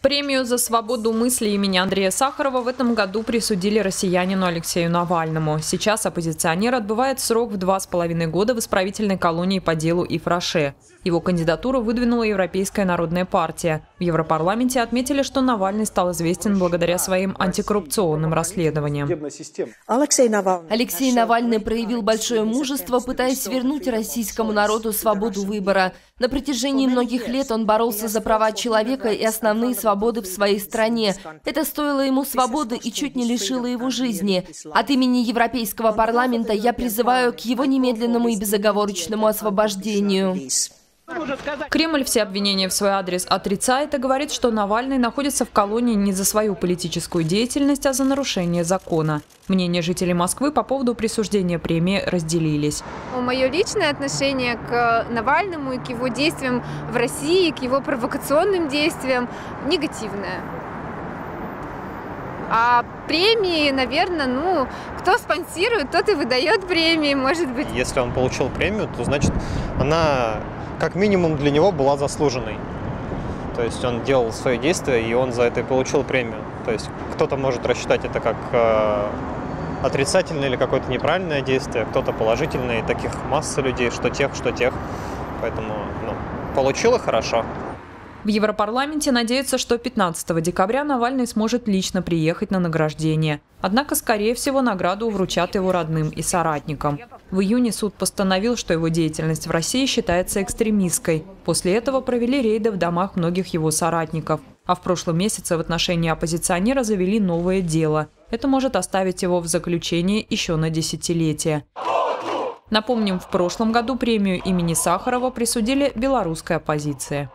Премию за свободу мысли имени Андрея Сахарова в этом году присудили россиянину Алексею Навальному. Сейчас оппозиционер отбывает срок в два с половиной года в исправительной колонии по делу Ифраше. Его кандидатуру выдвинула Европейская народная партия. В Европарламенте отметили, что Навальный стал известен благодаря своим антикоррупционным расследованиям. Алексей Навальный проявил большое мужество, пытаясь вернуть российскому народу свободу выбора. На протяжении многих лет он боролся за права человека и основные свободы в своей стране. Это стоило ему свободы и чуть не лишило его жизни. От имени Европейского парламента я призываю к его немедленному и безоговорочному освобождению. Кремль все обвинения в свой адрес отрицает и говорит, что Навальный находится в колонии не за свою политическую деятельность, а за нарушение закона. Мнения жителей Москвы по поводу присуждения премии разделились. Мое личное отношение к Навальному и к его действиям в России, к его провокационным действиям негативное. А премии, наверное, ну, кто спонсирует, тот и выдает премии, может быть. Если он получил премию, то значит она как минимум для него была заслуженной. То есть он делал свои действия, и он за это и получил премию. То есть кто-то может рассчитать это как э, отрицательное или какое-то неправильное действие, кто-то положительное. И таких масса людей, что тех, что тех. Поэтому ну, получила хорошо. В Европарламенте надеются, что 15 декабря Навальный сможет лично приехать на награждение. Однако, скорее всего, награду вручат его родным и соратникам. В июне суд постановил, что его деятельность в России считается экстремистской. После этого провели рейды в домах многих его соратников. А в прошлом месяце в отношении оппозиционера завели новое дело. Это может оставить его в заключении еще на десятилетие. Напомним, в прошлом году премию имени Сахарова присудили белорусской оппозиции.